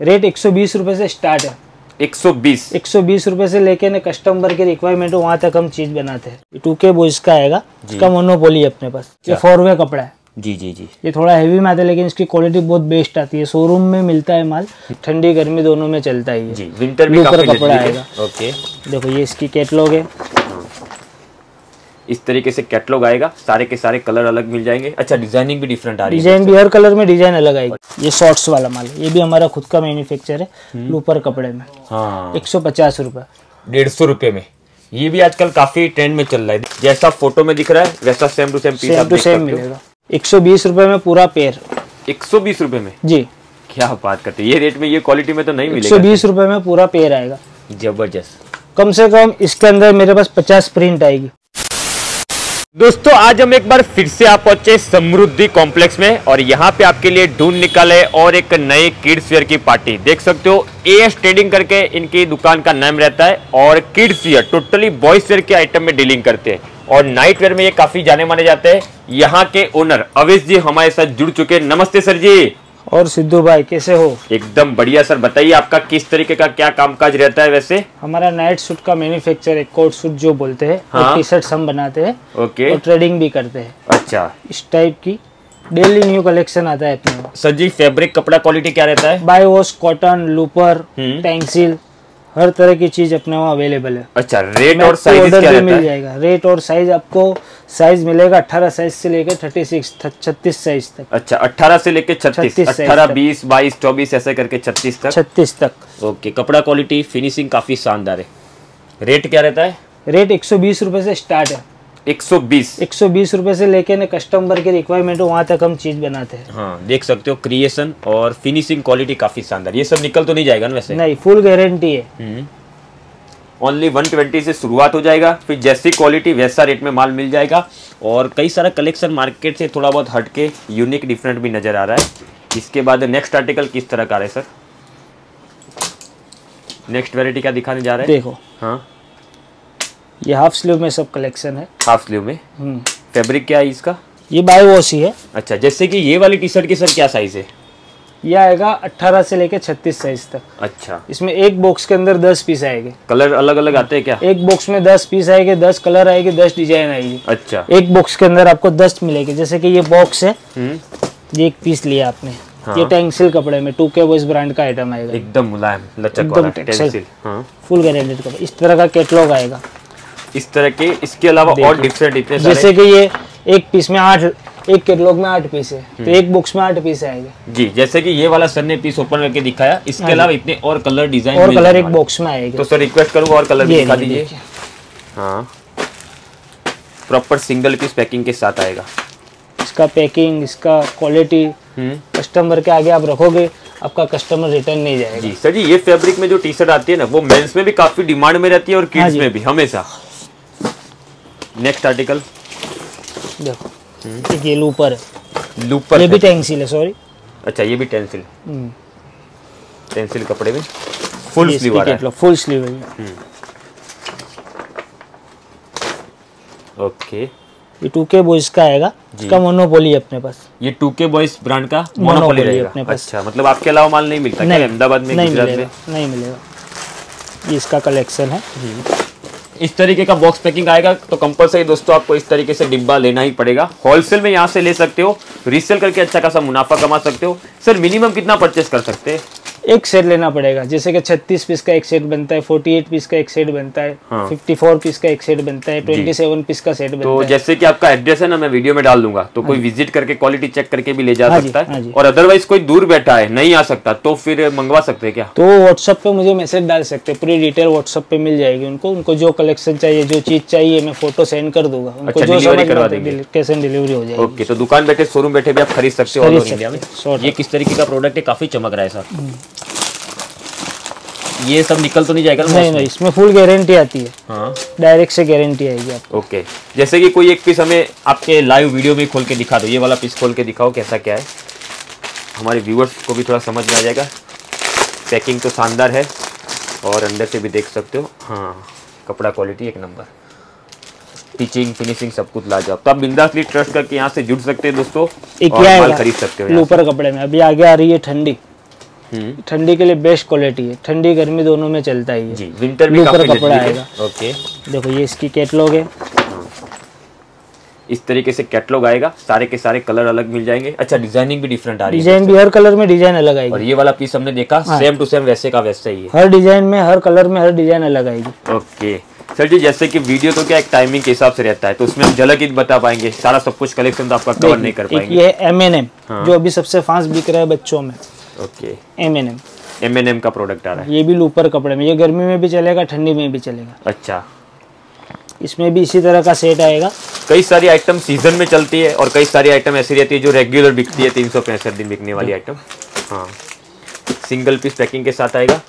Rate एक सौ बीस रुपए से स्टार्ट है। 120 एक सौ बीस रुपए से लेके ना कस्टमर के रिक्वायरमेंट हो वहाँ तक हम चीज़ बनाते हैं। टू के बॉयज़ का आएगा। इसका मोनोपोली है अपने पास। ये फोर वे कपड़ा है। जी जी जी। ये थोड़ा हैवी में आता है लेकिन इसकी क्वालिटी बहुत बेस्ट आती है। शोरूम में मिलता है माल। ठंडी गर्मी दोनों में चलता है ये। जी विंटर कलर कपड़ा आएगा। ओके देखो ये इसकी कैटलॉग है। इस तरीके से कैटलॉग आएगा सारे के सारे कलर अलग मिल जाएँगे। अच्छा डिज़ाइनिंग भी डिफरेंट आ रही है। डिज़ाइन भी हर कलर में डिज़ाइन अलग आएगी। ये शॉर्ट्स वाला माल है। ये भी हमारा खुद का मैन्युफैक्चर है लूपर कपड़े में। हाँ। एक सौ पचास रुपये डेढ़ सौ रुपए में। ये भी आजकल काफ़ी ट्रेंड में चल रहा है। जैसा फ़ोटो में दिख रहा है वैसा same to same piece same to same मिलेगा। एक सौ बीस रुपये में पूरा पेयर एक सौ बीस रुपए में? जी। क्या बात करते हैं। ये रेट में ये क्वालिटी में तो नहीं मिलेगा। एक सौ बीस रुपये में पूरा पेयर आएगा। ज़बरदस्त। कम से कम इसके अंदर मेरे पास पचास प्रिंट आएगी। दोस्तों, आज हम एक बार फिर से आप पहुँचे समृद्धि कॉम्प्लेक्स में और यहाँ पे आपके लिए ढूंढ निकाले और एक नए किड्स वेयर की पार्टी। देख सकते हो ए एस ट्रेडिंग करके इनकी दुकान का नाम रहता है और kids wear totally boys wear के आइटम में डीलिंग करते हैं। और नाइट वेयर में ये काफ़ी जाने माने जाते हैं। यहाँ के ओनर अवेश जी हमारे साथ जुड़ चुके हैं। नमस्ते सर जी। और सिद्धू भाई कैसे हो? एकदम बढ़िया सर। बताइए आपका किस तरीके का क्या कामकाज रहता है वैसे? हमारा नाइट सूट का मैन्युफैक्चर है कोट सूट जो बोलते हैं हाँ। और टी शर्ट हम बनाते हैं ओके। और ट्रेडिंग भी करते हैं। अच्छा। इस टाइप की डेली न्यू कलेक्शन आता है अपने सर जी फेब्रिक कपड़ा क्वालिटी क्या रहता है? बाय वॉश कॉटन लूपर हम्म। हर तरह की चीज़ अपने वहाँ अवेलेबल है। अच्छा रेट और साइज़ क्या रहता रहता मिल है? जाएगा। रेट और साइज़ आपको साइज़ मिलेगा 18 साइज़ से लेकर 36 छत्तीस साइज़ तक। अच्छा 18 से लेकर 36 36 साइज़ 18 तक। 20 22 24 ऐसे करके 36 तक? छत्तीस तक। ओके कपड़ा क्वालिटी फिनिशिंग काफ़ी शानदार है। रेट क्या रहता है? रेट एक सौ बीस रूपए से स्टार्ट है। 120 एक सौ बीस रुपए से लेके ना कस्टमर के रिक्वायरमेंट हो वहाँ तक हम चीज़ बनाते हैं। हाँ देख सकते हो क्रिएशन और फिनिशिंग क्वालिटी काफ़ी शानदार। ये सब निकल तो नहीं जाएगा ना वैसे? नहीं फुल गारंटी है। ओनली 120 से शुरुआत हो जाएगा फिर जैसी क्वालिटी वैसा रेट में माल मिल जाएगा। और कई सारा कलेक्शन मार्केट से थोड़ा बहुत हटके यूनिक डिफरेंट भी नज़र आ रहा है। इसके बाद नेक्स्ट आर्टिकल किस तरह का रहा है सर नेक्स्ट वेराइटी क्या दिखाने जा रहे हैं? देखो। हाँ। ये हाफ़ स्लीव में सब कलेक्शन है। हाफ़ स्लीव में? हम्म। फैब्रिक क्या है इसका? ये बाय वॉश ही है। अच्छा जैसे कि ये वाली टी शर्ट की सर क्या साइज़ है? ये आएगा 18 से लेके 36 साइज़ तक। अच्छा। इसमें एक बॉक्स के अंदर 10 पीस आएँगे। कलर अलग अलग आते हैं क्या? एक बॉक्स में 10 पीस आएँगे 10 कलर आएँगे 10 डिज़ाइन आएगी। अच्छा। एक बॉक्स के अंदर आपको 10 मिलेगी। जैसे कि ये बॉक्स है हम्म। ये एक पीस लिया आपने। हाँ। ये टेंसिल कपड़े में टू के वॉइस ब्रांड का आइटम आएगा। एकदम मुलायम लचक एकदम फुल गारंटेड कपड़ा। इस तरह का कैटलॉग आएगा। इस तरह के इसके अलावा और डिफरेंट इतने जैसे कि ये एक पीस में आठ एक कैटलॉग में आठ पीस है हम्म। तो एक बॉक्स में आठ पीस आएँगे। जी जैसे कि ये वाला सर ने पीस ओपन करके दिखाया इसके हाँ अलावा इतने और कलर डिज़ाइन और कलर एक बॉक्स में आएँगे। तो सर रिक्वेस्ट करूँगा और कलर भी दिखा दीजिए। हाँ। प्रॉपर सिंगल पीस पैकिंग के साथ आएगा। इसका पैकिंग इसका क्वालिटी हम्म। कस्टमर के आगे आप रखोगे आपका कस्टमर रिटर्न नहीं जाएगा। जी सर जी ये फैब्रिक में जो टी शर्ट आती है ना वो मेंस में भी काफ़ी डिमांड में रहती है और हाँ किड्स में भी हमेशा। नेक्स्ट आर्टिकल देखो एक ये लूपर है। लूपर ये भी टेंसिल है सॉरी अच्छा ये भी टेंसिल टेंसिल कपड़े में। फुल स्लीव आ रहा है। फुल स्लीव है। ओके ये टू के बॉयज़ का आएगा। इसका मोनोपोली है अपने पास। ये टू के बॉयज़ ब्रांड का मोनोपोली है रहेगा। अपने पास। अच्छा मतलब आपके अलावा माल नहीं मिलता क्या? नहीं अहमदाबाद में नहीं गुजरात मिलेगा में? नहीं मिलेगा। ये इसका कलेक्शन है। इस तरीके का बॉक्स पैकिंग आएगा तो कंपलसरी दोस्तों आपको इस तरीके से डिब्बा लेना ही पड़ेगा। होलसेल में यहाँ से ले सकते हो रीसेल करके अच्छा खासा मुनाफा कमा सकते हो। सर मिनिमम कितना परचेस कर सकते हैं? एक सेट लेना पड़ेगा। जैसे कि 36 पीस का एक सेट बनता है 48 पीस का एक सेट बनता है हाँ। 54 पीस का एक सेट बनता है 27 पीस का सेट बनता तो बनता है। जैसे कि आपका एड्रेस है ना मैं वीडियो में डाल दूँगा। तो कोई विज़िट करके क्वालिटी चेक करके भी ले जा हाँ सकता हाँ। है। और अदरवाइज़ कोई दूर बैठा है नहीं आ सकता तो फिर मंगवा सकते हैं क्या? तो व्हाट्सअप पे मुझे मैसेज डाल सकते हैं। पूरी डिटेल व्हाट्सअप पे मिल जाएगी उनको। उनको जो कलेक्शन चाहिए जो चीज़ चाहिए मैं फ़ोटो सेंड कर दूँगा। उनको अच्छा, जो। कैश ऑन डिलीवरी हो जाएगी। ओके तो दुकान बैठे शोरूम बैठे भी आप खरीद सकते हो हैं। ये किस तरीके का प्रोडक्ट है काफ़ी चमक रहा है सर ये सब निकल तो नहीं जाएगा नहीं नहीं इसमें फुल गारंटी आती है। हाँ। डायरेक्ट से गारंटी आएगी आपको। ओके जैसे कि कोई एक पीस हमें आपके लाइव वीडियो में खोल के दिखा दो। ये वाला पीस खोल के दिखाओ कैसा क्या है। हमारे व्यूअर्स को भी थोड़ा समझ में आ जाएगा। पैकिंग तो शानदार है। और अंदर से भी देख सकते हो। हाँ कपड़ा क्वालिटी एक नंबर टीचिंग फिनिशिंग सब कुछ ला लाजवाब। तो आप बिंदासली ट्रस्ट करके यहाँ से जुड़ सकते हैं दोस्तों। और खरीद सकते हो ऊपर कपड़े में। अभी आगे आ रही है ठंडी। ठंडी के लिए बेस्ट क्वालिटी है। ठंडी गर्मी दोनों में चलता ही है। जी विंटर भी काफ़ी कपड़ा आएगा। ओके देखो ये इसकी कैटलॉग है। इस तरीके से कैटलॉग आएगा। सारे के सारे कलर अलग मिल जाएँगे। अच्छा डिज़ाइनिंग भी डिफरेंट आ रही है। डिज़ाइन भी हर कलर में डिज़ाइन अलग आएगी। और ये वाला पीस हमने देखा हाँ। सेम टू सेम वैसे का वैसे ही है। हर डिज़ाइन में हर कलर में हर डिज़ाइन अलग आएगी। ओके सर जी जैसे कि वीडियो तो क्या एक टाइमिंग के हिसाब से रहता है तो उसमें हम झलक ही बता पाएँगे। सारा सब कुछ कलेक्शन तो आपका कवर नहीं कर पाएँगे। ये एम एन एम। जो अभी सबसे फास्ट बिक रहा है बच्चों में। Okay M N M M N M का प्रोडक्ट आ रहा है? ये भी लूपर कपड़े में ये गर्मी में भी चलेगा ठंडी में भी चलेगा। अच्छा। इसमें भी इसी तरह का सेट आएगा। कई सारी आइटम सीज़न में चलती है और कई सारी आइटम ऐसी रहती है जो रेगुलर बिकती है तीन सौ पैंसठ दिन बिकने वाली आइटम हाँ। सिंगल पीस पैकिंग के साथ आएगा।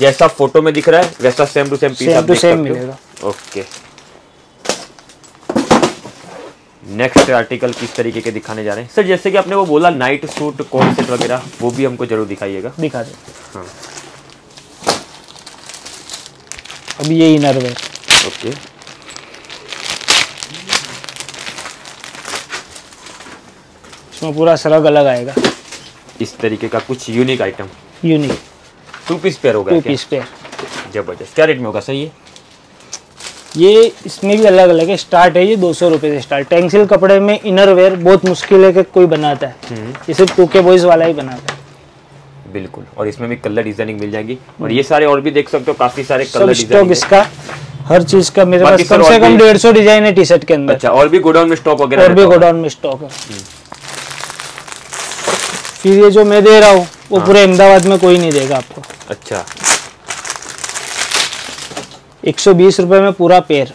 जैसा फ़ोटो में दिख रहा है वैसा same to same piece to देख सकते मिलेगा। ओके नेक्स्ट आर्टिकल किस तरीके के दिखाने जा रहे हैं? सर जैसे कि आपने वो बोला नाइट सूट कोट सेट वगैरह वो भी हमको ज़रूर दिखाइएगा। दिखा दे। हाँ। अभी ये इनर वेयर ओके इसमें पूरा सरग अलग आएगा। इस तरीके का कुछ unique item unique two piece pair होगा टू पीस पेयर ज़बरदस्त। क्या रेट में होगा सर ये? ये इसमें भी अलग अलग है। स्टार्ट है ये दो सौ रुपये से स्टार्ट टेंसिल कपड़े में इनर वेयर बहुत मुश्किल है कि कोई बनाता है। हम्म। ये सिर्फ़ टू के बॉयज़ वाला ही बनाता है। बिल्कुल। और इसमें भी कलर डिज़ाइनिंग मिल जाएगी। और ये सारे और भी देख सकते हो काफ़ी सारे कलर स्टॉक इसका हर चीज़ का मेरे पास कम से कम डेढ़ सौ डिज़ाइन है टी शर्ट के अंदर। अच्छा और भी गोडाउन में स्टॉक वगैरह और भी गोडाउन में स्टॉक है। फिर ये जो मैं दे रहा हूँ वो पूरे अहमदाबाद में कोई नहीं देगा आपको। अच्छा। एक सौ बीस रुपए में पूरा पेयर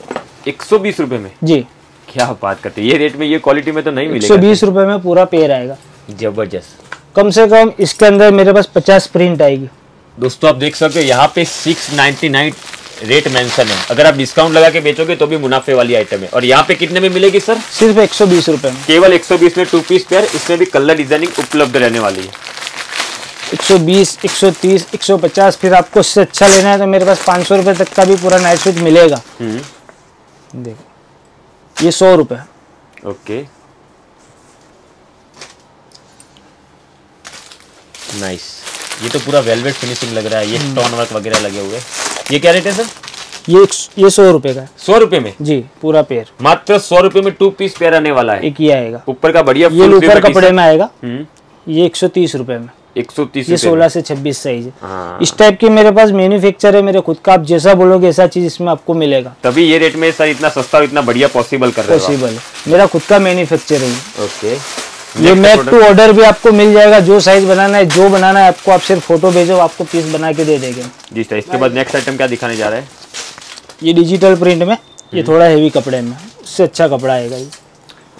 एक सौ बीस रुपए में? जी। क्या बात करते हैं ये रेट में ये क्वालिटी में तो नहीं एक सौ मिलेगा बीस रुपए में पूरा पेयर आएगा। ज़बरदस्त। कम से कम इसके अंदर मेरे पास पचास प्रिंट आएगी। दोस्तों आप देख सकते हो यहाँ पे six ninety nine rate mention है। अगर आप डिस्काउंट लगा के बेचोगे तो भी मुनाफे वाली आइटम है। और यहाँ पे कितने में मिलेगी सर? सिर्फ़ एक सौ बीस रुपए में। केवल 120 में टू पीस पेयर इसमें भी कलर डिज़ाइनिंग उपलब्ध रहने वाली है। एक सौ बीस एक सौ तीस एक सौ पचास फिर आपको इससे अच्छा लेना है तो मेरे पास पाँच सौ रुपये तक का भी पूरा नाइट सूट मिलेगा। हम्म। देखो ये सौ रुपये ओके। नाइस ये तो पूरा वेलवेट फिनिशिंग लग रहा है ये स्टोन वर्क वगैरह लगे हुए। ये क्या रेट है सर? ये ये सौ रुपये का सौ रुपए में? जी पूरा पेयर मात्र सौ रुपए में टू पीस पेयर आने वाला है। एक ये आएगा। ऊपर का बढ़िया ये ऊपर कपड़े में आएगा। हम्म। ये एक सौ तीस रुपये में। एक सौ तीस ये सोलह से छब्बीस साइज़ है। इस टाइप की मेरे पास मैन्युफैक्चर है मेरे खुद का आप जैसा बोलोगे ऐसा चीज़ इसमें आपको मिलेगा। तभी ये रेट में सर इतना सस्ता और इतना बढ़िया पॉसिबल कर रहे पॉसिबल मेरा खुद का मैन्युफैक्चर है। ओके ये मेक टू ऑर्डर भी आपको मिल जाएगा जो साइज़ बनाना है जो बनाना है आपको आप सिर्फ़ फ़ोटो भेजो आपको पीस बना के दे देंगे। जी सर इसके बाद नेक्स्ट आइटम क्या दिखाने जा रहा है? ये डिजिटल प्रिंट में ये थोड़ा हेवी कपड़े में उससे अच्छा कपड़ा आएगा ये।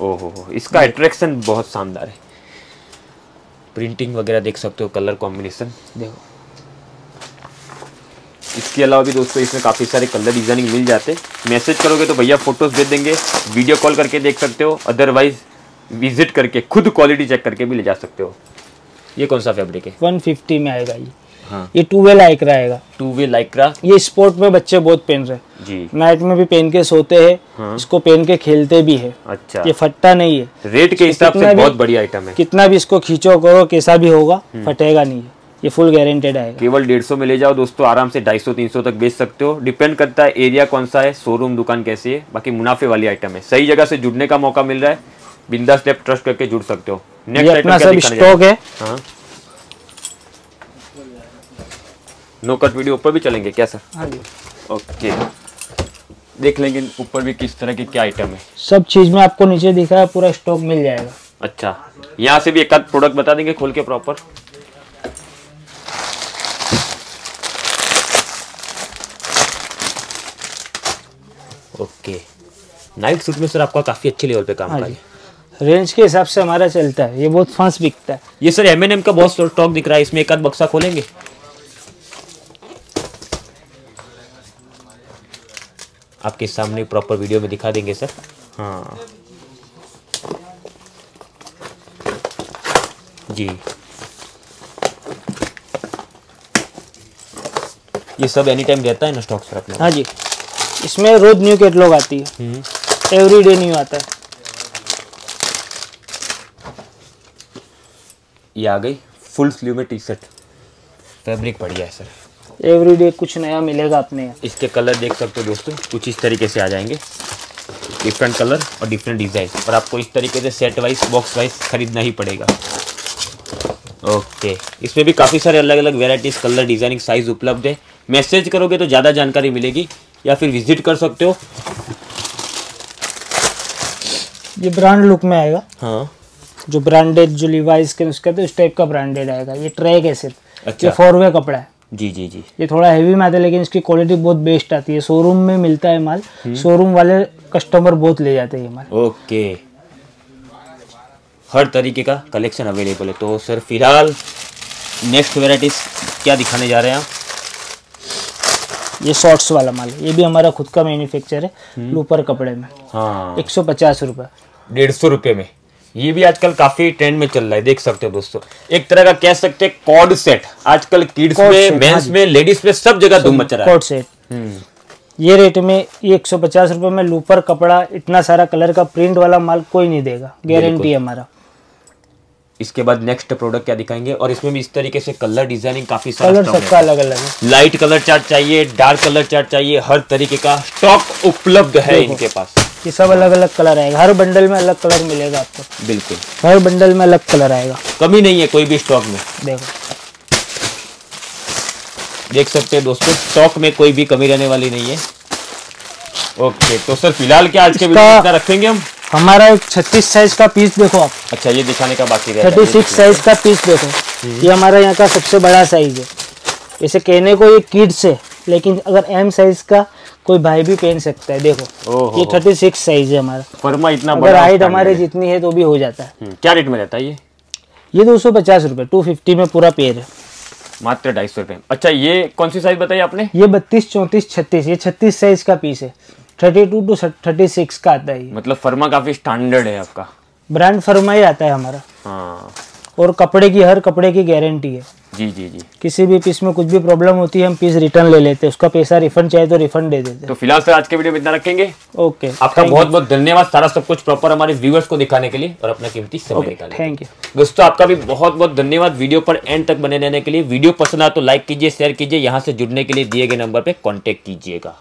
ओहो इसका अट्रैक्शन बहुत शानदार है। प्रिंटिंग वगैरह देख सकते हो कलर कॉम्बिनेशन देखो। इसके अलावा भी दोस्तों इसमें काफ़ी सारे कलर डिज़ाइनिंग मिल जाते मैसेज करोगे तो भैया फ़ोटोज़ भेज देंगे वीडियो कॉल करके देख सकते हो अदरवाइज़ विज़िट करके खुद क्वालिटी चेक करके भी ले जा सकते हो। ये कौन सा फैब्रिक है? 150 में आएगा ये। हाँ। ये टू वे लाइक रहेगा। टू वे लाइक्रा ये स्पोर्ट में बच्चे बहुत पहन रहे जी। नाइट में भी पहन के सोते हैं हाँ। इसको पहन के खेलते भी है। अच्छा। ये फटता नहीं है। रेट के हिसाब से बहुत बढ़िया आइटम है। कितना भी इसको खींचो करो कैसा भी होगा हम्म। फटेगा नहीं ये फुल गारंटेड आएगा। केवल डेढ़ सौ में ले जाओ दोस्तों आराम से ढाई सौ तीन सौ तक बेच सकते हो। डिपेंड करता है एरिया कौन सा है शोरूम दुकान कैसी है। बाकी मुनाफे वाली आइटम है। सही जगह से जुड़ने का मौका मिल रहा है। बिंदा स्टेप ट्रस्ट करके जुड़ सकते हो। नेक्स्ट आइटम स्टॉक है। हैं? हाँ नो कट वीडियो ऊपर भी चलेंगे क्या सर हाँ जी। ओके देख लेंगे ऊपर भी किस तरह की क्या आइटम है। सब चीज़ में आपको नीचे दिखा है पूरा स्टॉक मिल जाएगा। अच्छा। यहाँ से भी एक आध प्रोडक्ट बता देंगे खोल के प्रॉपर ओके नाइट सूट में सर आपका काफ़ी अच्छे लेवल पे काम हाँ कर जी। रेंज के हिसाब से हमारा चलता है। ये बहुत फास्ट बिकता है। ये सर एम का बहुत स्टॉक दिख रहा है। इसमें एक आध बक्सा खोलेंगे? आपके सामने प्रॉपर वीडियो में दिखा देंगे सर हाँ। जी। ये सब एनी टाइम रहता है ना स्टॉक सर अपने? हाँ जी। इसमें रोज न्यू कैटलॉग आती है। एवरी डे न्यू आता है। ये आ गई फुल स्लीव में टी शर्ट फैब्रिक बढ़िया है सर एवरीडे कुछ नया मिलेगा अपने। इसके कलर देख सकते हो दोस्तों कुछ इस तरीके से आ जाएँगे। डिफरेंट कलर और डिफरेंट डिज़ाइन और आपको इस तरीके से सेट वाइज बॉक्स वाइज खरीदना ही पड़ेगा। ओके इसमें भी काफ़ी सारे अलग अलग वेराइटीज़ कलर डिज़ाइनिंग साइज़ उपलब्ध है। मैसेज करोगे तो ज़्यादा जानकारी मिलेगी या फिर विज़िट कर सकते हो। ये ब्रांड लुक में आएगा। हाँ। जो ब्रांडेड जो लिवाइस के उसके इस टाइप का ब्रांडेड आएगा। ये ट्रैक है सिर्फ़। अच्छा। ये फोर वे कपड़ा है। जी जी जी। ये थोड़ा हैवी में आता है लेकिन इसकी क्वालिटी बहुत बेस्ट आती है। शोरूम में मिलता है माल। शोरूम वाले कस्टमर बहुत ले जाते हैं ये माल। ओके। हर तरीके का कलेक्शन अवेलेबल है। तो सर फ़िलहाल नेक्स्ट वेराइटीज क्या दिखाने जा रहे हैं आप? ये शॉर्ट्स वाला माल है। ये भी हमारा खुद का मैन्युफैक्चर है लूपर कपड़े में। हाँ। एक सौ पचास रुपये डेढ़ सौ रुपये में। ये भी आजकल काफ़ी ट्रेंड में चल रहा है देख सकते हो दोस्तों। एक तरह का कह सकते हैं कॉर्ड सेट आजकल किड्स में हाँ मेंस में लेडीज़ में सब जगह धूम मच रहा है। कॉर्ड सेट हम्म, ये रेट में ये एक सौ पचास रुपये में लूपर कपड़ा इतना सारा कलर का प्रिंट वाला माल कोई नहीं देगा। गारंटी है हमारा। इसके बाद नेक्स्ट प्रोडक्ट क्या दिखाएँगे? और इसमें भी इस तरीके से कलर डिज़ाइनिंग काफ़ी कलर सबका अलग अलग है। लाइट कलर चार्ट चाहिए डार्क कलर चार्ट चाहिए हर तरीके का स्टॉक उपलब्ध है इनके पास। ये सब अलग अलग कलर आएगा। हर बंडल में अलग कलर मिलेगा आपको। बिल्कुल। हर बंडल में अलग कलर आएगा। कमी नहीं है कोई भी स्टॉक में। देखो। देख सकते हैं दोस्तों स्टॉक में कोई भी कमी रहने वाली नहीं है। ओके तो सर फ़िलहाल क्या आज के वीडियो रखेंगे हम? हमारा एक छत्तीस साइज़ का पीस देखो आप। अच्छा ये दिखाने का बाकी थर्टी सिक्स साइज़ का पीस देखो। ये हमारा यहाँ का सबसे बड़ा साइज़ है। जैसे कहने को ये किड्स है लेकिन अगर एम साइज़ का कोई भाई भी पहन सकता है देखो। ये थर्टी सिक्स साइज़ है हमारा। फर्मा इतना अगर हाइट हमारे जितनी है तो भी हो जाता है। हम्म, क्या रेट में रहता है ये? ये दो सौ पचास रुपये टू फिफ्टी में पूरा पेयर है। मात्र ढाई सौ रुपये अच्छा ये कौन सी साइज़ बताई आपने? ये बत्तीस चौंतीस छत्तीस ये छत्तीस साइज़ का पीस है। Thirty two two thirty six का आता है मतलब फर्मा काफ़ी स्टैंडर्ड है आपका। ब्रांड फर्मा ही आता है हमारा। हाँ। और कपड़े की हर कपड़े की गारंटी है। जी जी जी। किसी भी पीस में कुछ भी प्रॉब्लम होती है हम पीस रिटर्न ले लेते हैं। उसका पैसा रिफंड चाहिए तो रिफंड दे देते तो फ़िलहाल सर आज के वीडियो में इतना रखेंगे। ओके आपका बहुत बहुत धन्यवाद सारा सब कुछ प्रॉपर हमारे व्यूअर्स को दिखाने के लिए और अपना कीमती समय निकालने के लिए। थैंक यू दोस्तों आपका भी बहुत बहुत धन्यवाद वीडियो पर एंड तक बने रहने के लिए। वीडियो पसंद आया तो लाइक कीजिए शेयर कीजिए। यहाँ से जुड़ने के लिए दिए गए नंबर पर कॉन्टेक्ट कीजिएगा।